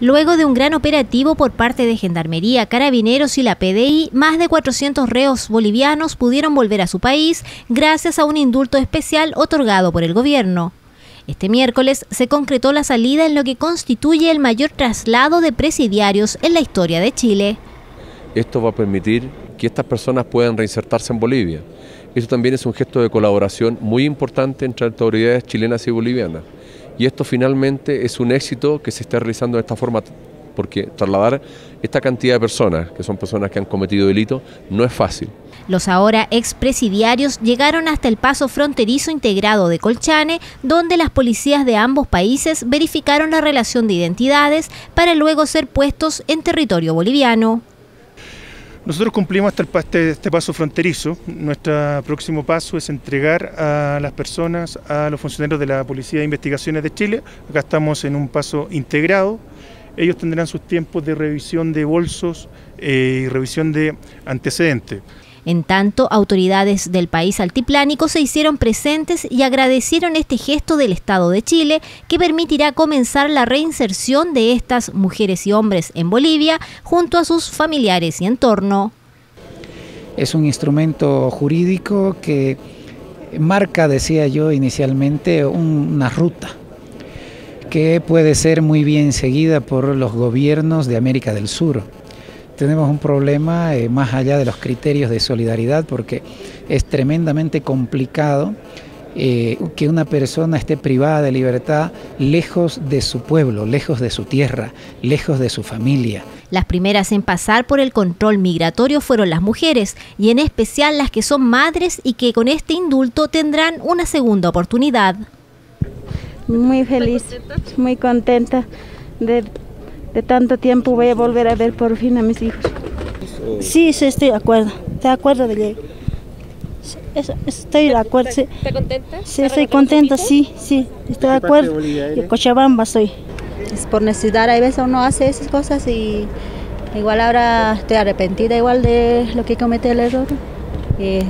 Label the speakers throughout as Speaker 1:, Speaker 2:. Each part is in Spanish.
Speaker 1: Luego de un gran operativo por parte de Gendarmería, Carabineros y la PDI, más de 400 reos bolivianos pudieron volver a su país gracias a un indulto especial otorgado por el gobierno. Este miércoles se concretó la salida en lo que constituye el mayor traslado de presidiarios en la historia de Chile.
Speaker 2: Esto va a permitir que estas personas puedan reinsertarse en Bolivia. Esto también es un gesto de colaboración muy importante entre autoridades chilenas y bolivianas. Y esto finalmente es un éxito que se está realizando de esta forma, porque trasladar esta cantidad de personas, que son personas que han cometido delito, no es fácil.
Speaker 1: Los ahora expresidiarios llegaron hasta el paso fronterizo integrado de Colchane, donde las policías de ambos países verificaron la relación de identidades para luego ser puestos en territorio boliviano.
Speaker 3: Nosotros cumplimos hasta este, este, paso fronterizo. Nuestro próximo paso es entregar a las personas, a los funcionarios de la Policía de Investigaciones de Chile. Acá estamos en un paso integrado. Ellos tendrán sus tiempos de revisión de bolsos eh, y revisión de antecedentes.
Speaker 1: En tanto, autoridades del país altiplánico se hicieron presentes y agradecieron este gesto del Estado de Chile que permitirá comenzar la reinserción de estas mujeres y hombres en Bolivia junto a sus familiares y entorno.
Speaker 4: Es un instrumento jurídico que marca, decía yo inicialmente, una ruta que puede ser muy bien seguida por los gobiernos de América del Sur tenemos un problema eh, más allá de los criterios de solidaridad porque es tremendamente complicado eh, que una persona esté privada de libertad lejos de su pueblo, lejos de su tierra, lejos de su familia.
Speaker 1: Las primeras en pasar por el control migratorio fueron las mujeres, y en especial las que son madres y que con este indulto tendrán una segunda oportunidad.
Speaker 5: Muy feliz, muy contenta de de tanto tiempo voy a volver a ver por fin a mis hijos. Sí, sí, estoy de acuerdo. Estoy de acuerdo de Estoy de acuerdo. ¿Está contenta? Sí, estoy contenta, sí, sí, estoy de acuerdo. De Cochabamba soy.
Speaker 6: Es por necesidad, a veces uno hace esas cosas y igual ahora estoy arrepentida igual de lo que cometí el error. Y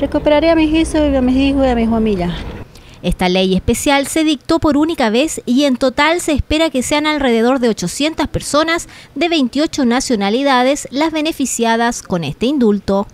Speaker 6: recuperaría a mis hijos, a mis hijos y a mi familia.
Speaker 1: Esta ley especial se dictó por única vez y en total se espera que sean alrededor de 800 personas de 28 nacionalidades las beneficiadas con este indulto.